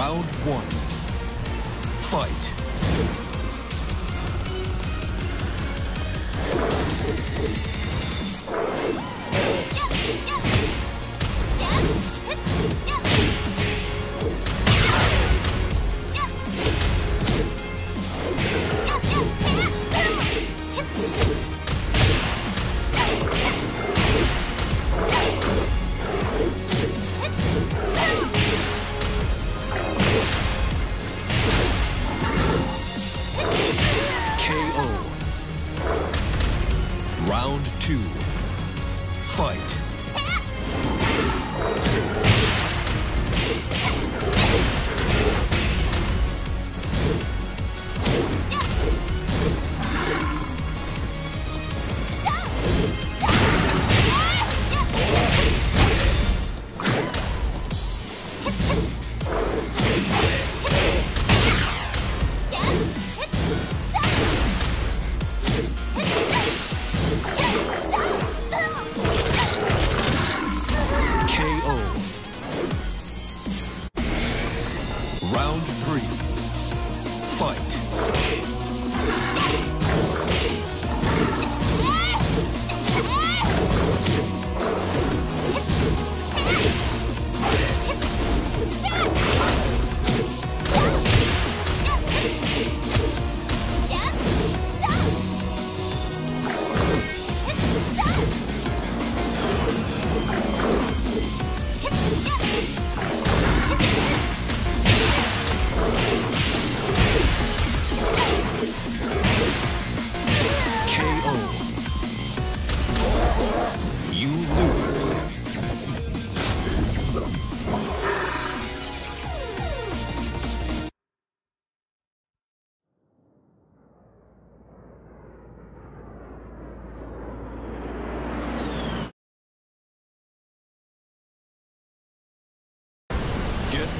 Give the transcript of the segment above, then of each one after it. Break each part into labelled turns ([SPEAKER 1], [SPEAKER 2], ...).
[SPEAKER 1] Round one. Fight. Round two. Fight.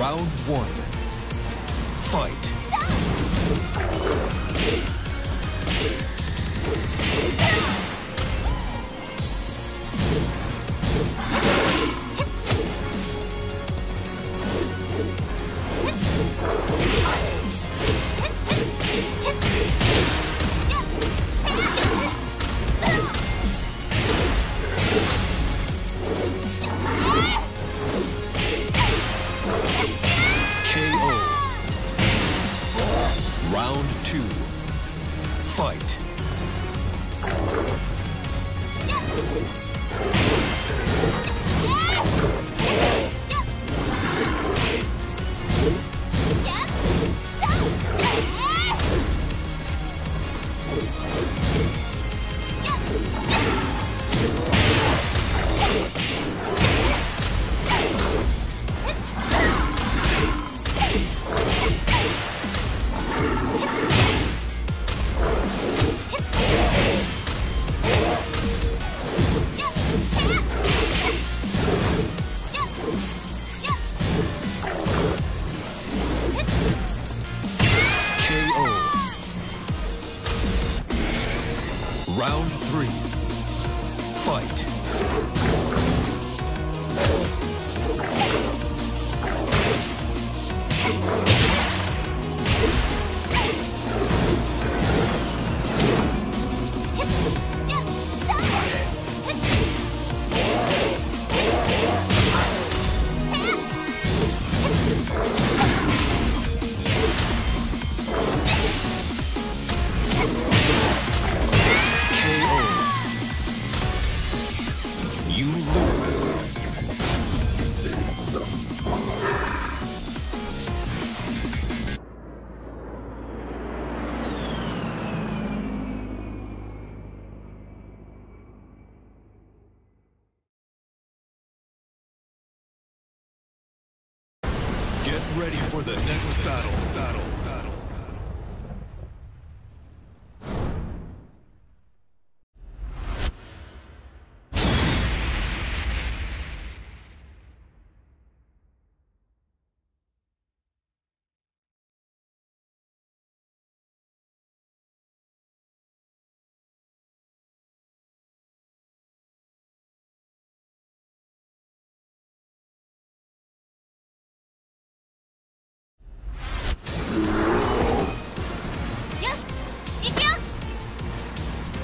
[SPEAKER 1] Round one. Fight. Fight.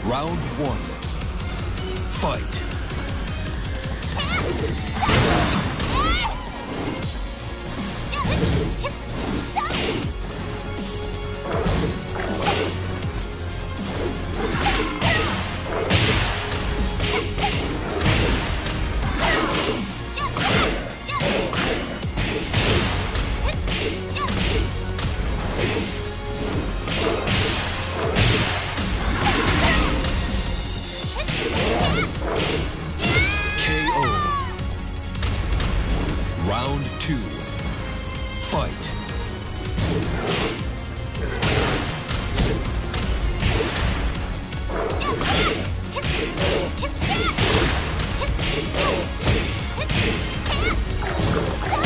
[SPEAKER 1] Round one. Fight. KO. Let's go.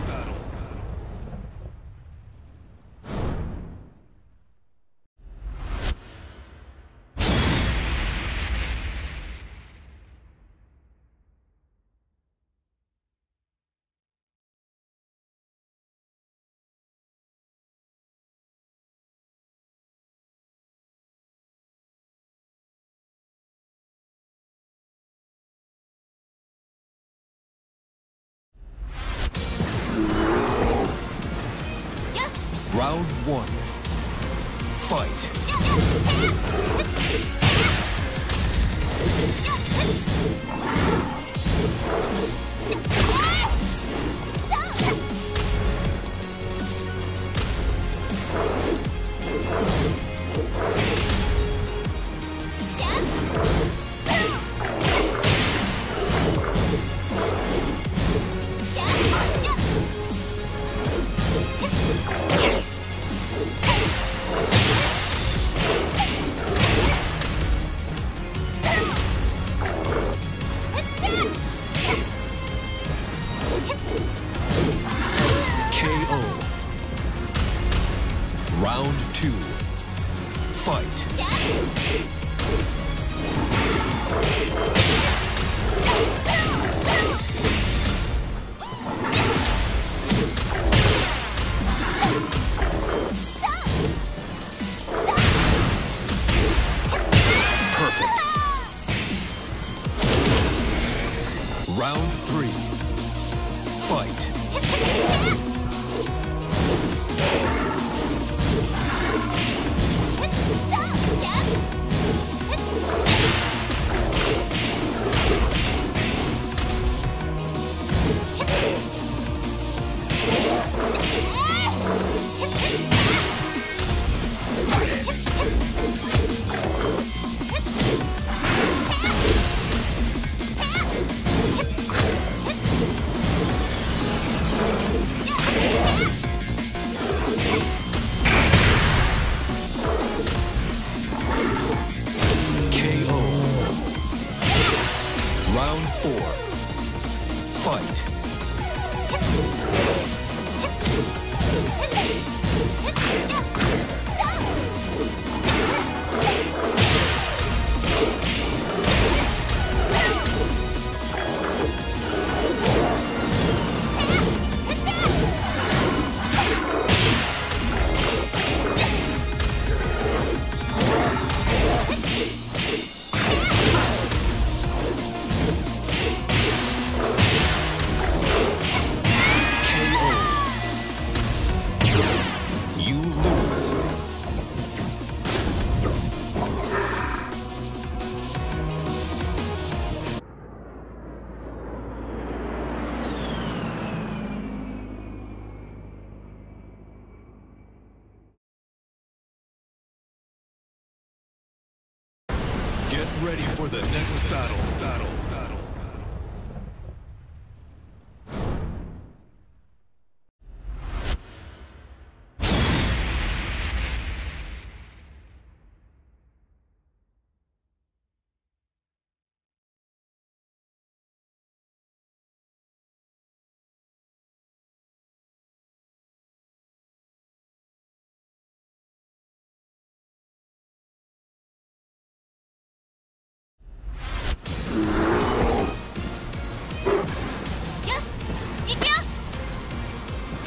[SPEAKER 1] Round one. Fight. two, fight. Perfect. Round three, fight.